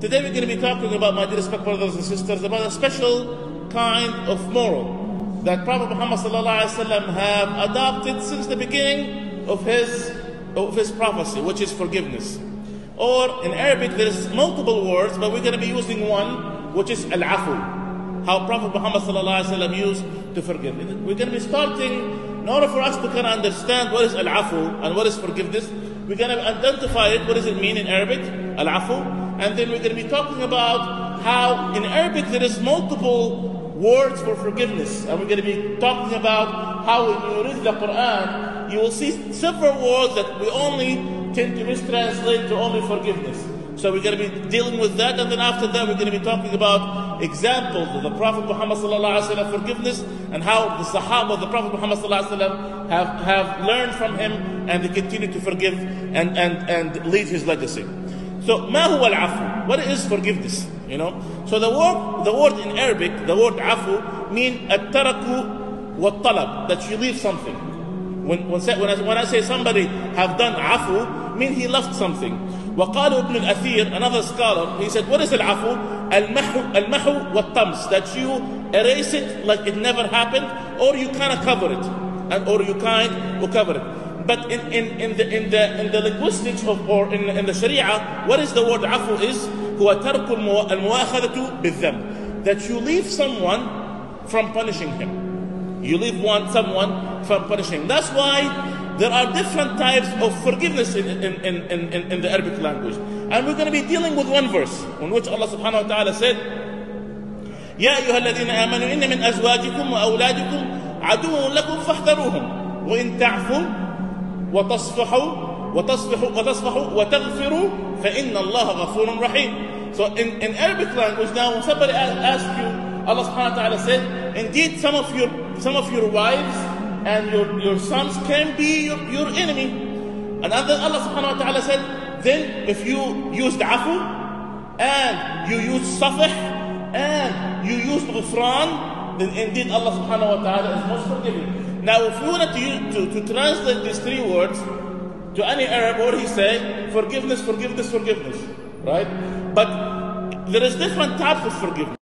Today we're going to be talking about, my dear respect brothers and sisters, about a special kind of moral that Prophet Muhammad have adopted since the beginning of his, of his prophecy, which is forgiveness. Or in Arabic, there's multiple words, but we're going to be using one, which is al-afu. How Prophet Muhammad used to forgive. We're going to be starting, in order for us to kind of understand what is al-afu and what is forgiveness, we're going to identify it. What does it mean in Arabic? Al-afu. And then we're going to be talking about how in Arabic there is multiple words for forgiveness. And we're going to be talking about how when you read the Quran, you will see several words that we only tend to mistranslate to only forgiveness. So we're going to be dealing with that, and then after that we're going to be talking about examples of the Prophet Muhammad sallallahu forgiveness and how the Sahaba of the Prophet Muhammad sallallahu have, have learned from him and they continue to forgive and, and, and lead his legacy. So, ما هو العفو? What is forgiveness? You know? So the word, the word in Arabic, the word afu, mean الترك والطلب, that you leave something. When, when, when, I, when I say somebody have done afu, mean he left something. وقال ابن الأثير, another scholar, he said, what is العفو? المحو, المحو والطمس, that you erase it like it never happened, or you kind of cover it, and, or you kind of cover it. But in, in, in, the, in, the, in the linguistics of, or in, in the Sharia, what is the word afu is? هو ترك المؤاخذة بالذنب. That you leave someone from punishing him. You leave one, someone from punishing him. That's why there are different types of forgiveness in, in, in, in, in the Arabic language. And we're going to be dealing with one verse in which Allah subhanahu wa ta'ala said, يا أيها الذين آمنوا إن من أزواجكم وأولادكم عدو لكم فاحذروهم وإن تعفوا وتصفحوا وتصفحوا وتصفحوا وتغفروا فإن الله غفور رحيم. So in, in Arabic language now, when somebody asks you, Allah subhanahu wa ta'ala said, indeed some of your some of your wives and your, your sons can be your, your enemy. And then Allah subhanahu wa ta'ala said, then if you use the afu and you use safih and you use ghufran, then indeed Allah subhanahu wa ta'ala is most forgiving. Now if you wanted to, use, to, to translate these three words to any Arab, what he say? Forgiveness, forgiveness, forgiveness. Right? But there is different types of forgiveness.